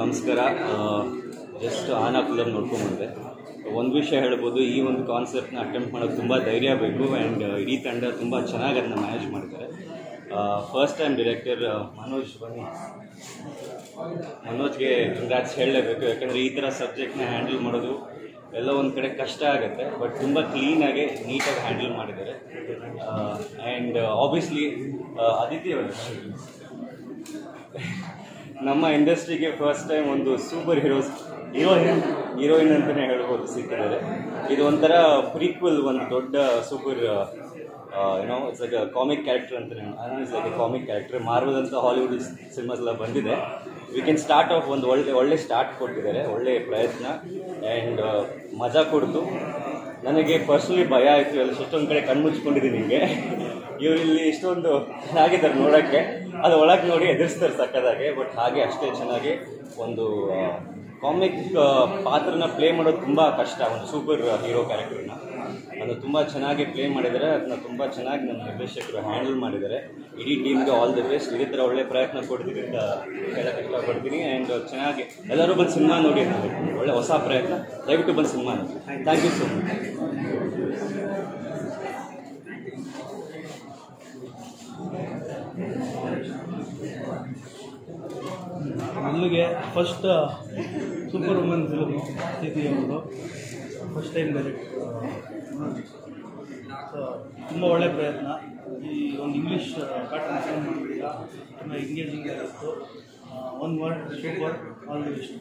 ನಮಸ್ಕಾರ. ಜಸ್ಟ್ ಆನಾ ನೋಡ್ಕೊಂಡ್ಬಂದೆ ಒಂದು ವಿಷಯ ಹೇಳ್ಬೋದು, ಈ ಒಂದು ಕಾನ್ಸೆಪ್ಟ್ನ ಅಟೆಂಪ್ಟ್ ಮಾಡೋಕ್ಕೆ ತುಂಬ ಧೈರ್ಯ ಬೇಕು ಆ್ಯಂಡ್ ಇಡೀ ತಂಡ ತುಂಬ ಚೆನ್ನಾಗಿ ಅದನ್ನ ಮ್ಯಾನೇಜ್ ಮಾಡಿದ್ದಾರೆ ಫಸ್ಟ್ ಟೈಮ್ ಡಿರೆಕ್ಟರ್ ಮನೋಜ್ ಬನ್ನಿ. ಮನೋಜ್ಗೆ ಕಂಗ್ರಾಟ್ಸ್ ಹೇಳಲೇಬೇಕು, ಯಾಕಂದರೆ ಈ ಥರ ಸಬ್ಜೆಕ್ಟ್ನ ಹ್ಯಾಂಡಲ್ ಮಾಡೋದು ಎಲ್ಲ ಒಂದು ಕಡೆ ಕಷ್ಟ ಆಗುತ್ತೆ ಬಟ್ ತುಂಬ ಕ್ಲೀನಾಗಿ ನೀಟಾಗಿ ಹ್ಯಾಂಡಲ್ ಮಾಡಿದ್ದಾರೆ. ಆ್ಯಂಡ್ ಆಬ್ವಿಯಸ್ಲಿ ಅದಿತಿ ಅವರು. ನಮ್ಮ ಇಂಡಸ್ಟ್ರಿಗೆ ಫಸ್ಟ್ ಟೈಮ್ ಒಂದು ಸೂಪರ್ ಹೀರೋಸ್ ಹೀರೋಯಿನ್ ಹೀರೋಯಿನ್ ಅಂತಲೇ ಹೇಳ್ಬೋದು ಸಿಕ್ಕಿದ್ದಾರೆ. ಇದು ಒಂಥರ ಪ್ರೀಕ್ವಲ್ ಒಂದು ದೊಡ್ಡ ಸೂಪರ್ ಏನೋ ಇಟ್ಸ್ ಲೈಕ್ ಕಾಮಿಕ್ ಕ್ಯಾರೆಕ್ಟರ್ ಅಂತಲೇ it's like comic character Marvel ಅಂತ ಹಾಲಿವುಡ್ ಸಿನಿಮಾಸ್ ಎಲ್ಲ ಬಂದಿದೆ. ವಿ ಕ್ಯಾನ್ ಸ್ಟಾರ್ಟ್ ಆಫ್ ಒಂದು ಒಳ್ಳೆ ಒಳ್ಳೆ ಸ್ಟಾರ್ಟ್ ಕೊಟ್ಟಿದ್ದಾರೆ, ಒಳ್ಳೆ ಪ್ರಯತ್ನ. ಆ್ಯಂಡ್ ಮಜಾ ಕೊಡ್ತು. ನನಗೆ ಪರ್ಸ್ನಲಿ ಭಯ ಆಯಿತು, ಎಲ್ಲ ಎಷ್ಟೊಂದು ಕಡೆ ಕಣ್ಣು ಮುಚ್ಕೊಂಡಿದ್ದೀನಿ ನಿಮಗೆ ಇವ್ರು ಇಲ್ಲಿ ಇಷ್ಟೊಂದು ಚೆನ್ನಾಗಿದ್ದಾರೆ ನೋಡೋಕ್ಕೆ. ಅದು ಒಳಗೆ ನೋಡಿ ಎದುರಿಸ್ತಾರೆ ಸಕ್ಕದಾಗೆ ಬಟ್ ಹಾಗೆ ಅಷ್ಟೇ ಚೆನ್ನಾಗಿ ಒಂದು ಕಾಮಿಕ್ ಪಾತ್ರನ ಪ್ಲೇ ಮಾಡೋದು ತುಂಬ ಕಷ್ಟ, ಒಂದು ಸೂಪರ್ ಹೀರೋ ಕ್ಯಾರೆಕ್ಟರ್ನ ಅದು ತುಂಬ ಚೆನ್ನಾಗಿ ಪ್ಲೇ ಮಾಡಿದ್ದಾರೆ ಅದನ್ನ ತುಂಬ ಚೆನ್ನಾಗಿ ನಮ್ಮ ನಿರ್ದೇಶಕರು ಹ್ಯಾಂಡಲ್ ಮಾಡಿದ್ದಾರೆ ಇಡೀ ಟೀಮ್ಗೆ ಆಲ್ ದಿ ಬೆಸ್ಟ್ ಇದೇ ಥರ ಒಳ್ಳೆ ಪ್ರಯತ್ನ ಕೊಡ್ತೀವಿ ಅಂತ ಹೇಳೋಕ್ಕೆ ಇಷ್ಟಪಡ್ತೀನಿ ಆ್ಯಂಡ್ ಚೆನ್ನಾಗಿ ಎಲ್ಲರೂ ಬಂದು ಸಿನಿಮಾ ನೋಡಿ ಅಂತ. ಒಳ್ಳೆ ಹೊಸ ಪ್ರಯತ್ನ. ದಯವಿಟ್ಟು ಬಂದು cinema thank you so much ನಮಗೆ ಫಸ್ಟ್ ಸೂಪರ್ ವುಮನ್ ಫಿಲಮ್ ಸ್ಥಿತಿ ಅವರು ಫಸ್ಟ್ ಟೈಮ್ ಡೈರೆಕ್ಟ್ ಸೊ ತುಂಬ ಒಳ್ಳೆ ಪ್ರಯತ್ನ. ಈ ಒಂದು ಇಂಗ್ಲೀಷ್ ಪ್ಯಾಟರ್ನ್ ಫಿಲ್ಮ್ ಮಾಡಿದ್ದೀರಾ ತುಂಬ ಎಂಗೇಜಿಂಗ್ ಆಗಿತ್ತು. One word super all the best